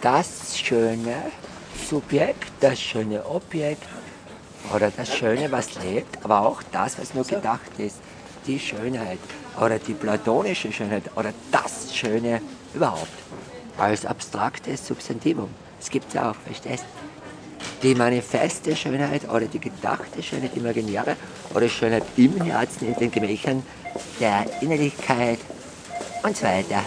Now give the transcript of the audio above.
das schöne Subjekt, das schöne Objekt oder das Schöne, was lebt, aber auch das, was nur gedacht ist, die Schönheit oder die platonische Schönheit oder das Schöne überhaupt als abstraktes Substantivum. Das gibt es ja auch, verstehst Die manifeste Schönheit oder die gedachte Schönheit, die imaginäre oder Schönheit im Herzen, in den Gemächern der Innerlichkeit und so weiter.